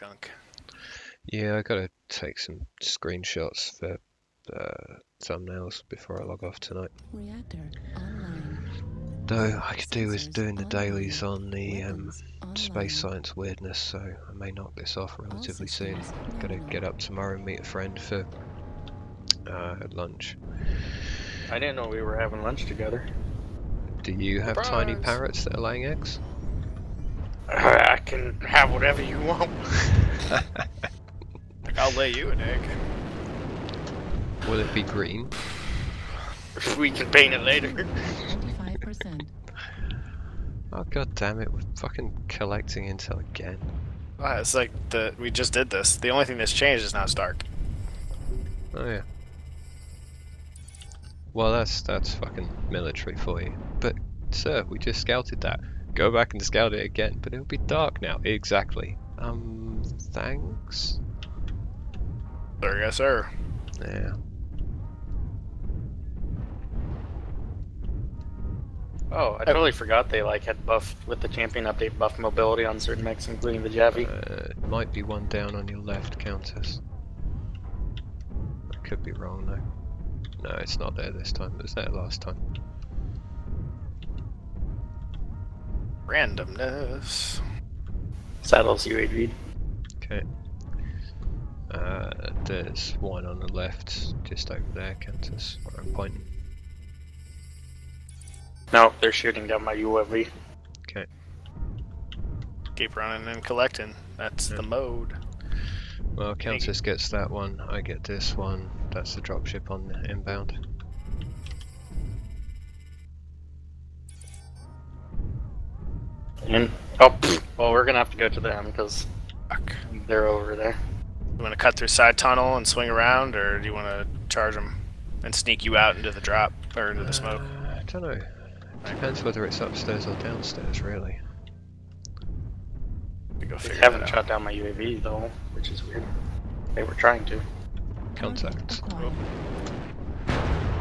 chunk. Yeah, I gotta take some screenshots for uh, thumbnails before I log off tonight. Reactor online. Though I could do with doing the dailies on the um, space science weirdness, so I may knock this off relatively soon. Gotta get up tomorrow and meet a friend for uh, lunch. I didn't know we were having lunch together. Do you have tiny parrots that are laying eggs? I can have whatever you want. Like, I'll lay you an egg. Will it be green? We can paint it later. 25%. Oh god damn it, we're fucking collecting intel again. Ah, it's like the we just did this. The only thing that's changed is now it's dark. Oh yeah. Well that's that's fucking military for you. But sir, we just scouted that. Go back and scout it again, but it'll be dark now. Exactly. Um thanks? Sir, yes, sir. Yeah. Oh, I totally forgot they like had buff with the champion update buff mobility on certain mechs, including the Javi. Uh, might be one down on your left, Countess. I could be wrong though. No, it's not there this time. It was there last time. Randomness. Saddles you, UAV. Okay. Uh, there's one on the left, just over there, Countess, where I'm pointing. No, they're shooting down my UAV. Okay. Keep running and collecting. That's the mode. Well, Countess gets that one, I get this one. That's the dropship on the inbound. And oh, well, we're gonna have to go to them because Fuck. they're over there. You want to cut through side tunnel and swing around, or do you want to charge them and sneak you out into the drop or into the smoke? Uh, I don't know. Depends whether it's upstairs or downstairs, really. We go They haven't shot down my UAV though, which is weird. They were trying to. Contact. Acquired.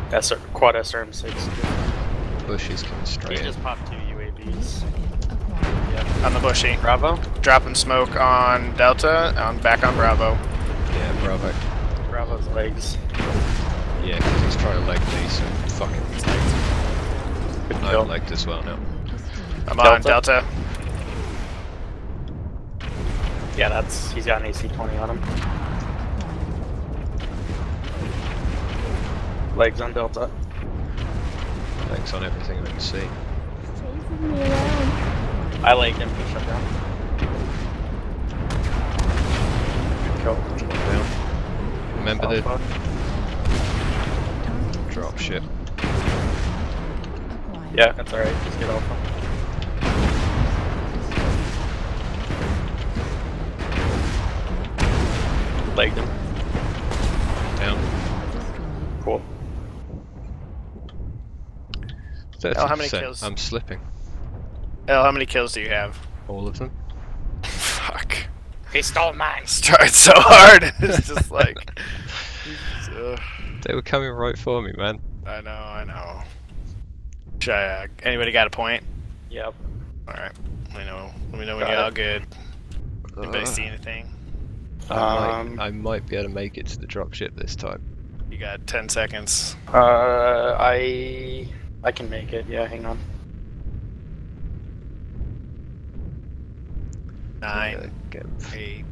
That's quad SRM6. Bush is coming straight in. just popped two UAVs. Target acquired. On the bushy. Bravo. Dropping smoke on Delta, on back on Bravo. Yeah, Bravo. Bravo's legs. Yeah, because he's trying to leg me, so fucking Good I'm kill. legged as well now. Payload. I'm on Delta. Delta. Yeah, that's he's got an AC-20 on him. Legs on Delta. Thanks on everything I can see. I like him to shut down. Good kill. Drop down. Remember the Alpha. Target drop ship. Yeah, that's alright. Just get Alpha. Legged him. Down. Destroyed. Cool. Oh, how many kills? I'm slipping. L, how many kills do you have? All of them. Fuck. He stole mine. It's tried so hard. It's just like. Ugh. They were coming right for me, man. I know, I know. Should I, uh, anybody got a point? Yep. Alright. Let me know. Let me know when Got you're it. all good. Anybody Ugh. see anything? I, Um, might, I might be able to make it to the dropship this time. You got 10 seconds. Uh, I I can make it. Yeah, hang on. Nine, Uh, get- eight.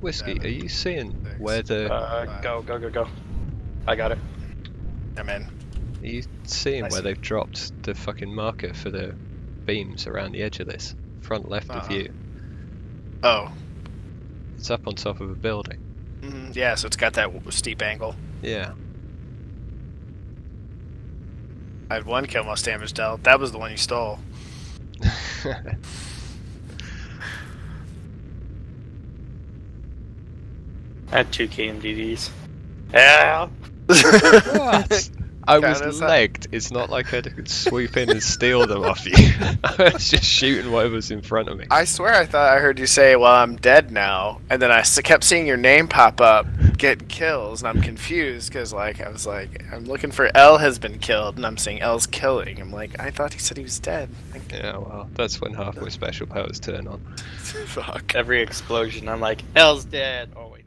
Whiskey, seven, are you seeing six, where the? Uh, Five. go go go go. I got it. I'm in. Are you seeing I where see. they've dropped the fucking marker for the beams around the edge of this? Front left of Uh-uh. you. Oh. It's up on top of a building. Mm, yeah, so it's got that steep angle. Yeah. I had one kill most damage dealt. That was the one you stole. I had two KMDDs. Yeah. I was Kinda sad. legged. It's not like I could sweep in and steal them off you. I was just shooting whatever's in front of me. I swear I thought I heard you say, well, I'm dead now. And then I kept seeing your name pop up. get kills, and I'm confused because like I was like I'm looking for L has been killed, and I'm seeing L's killing. I'm like I thought he said he was dead. Like, Yeah, well, that's when halfway special powers turn on. fuck. Every explosion, I'm like, L's dead. Oh wait,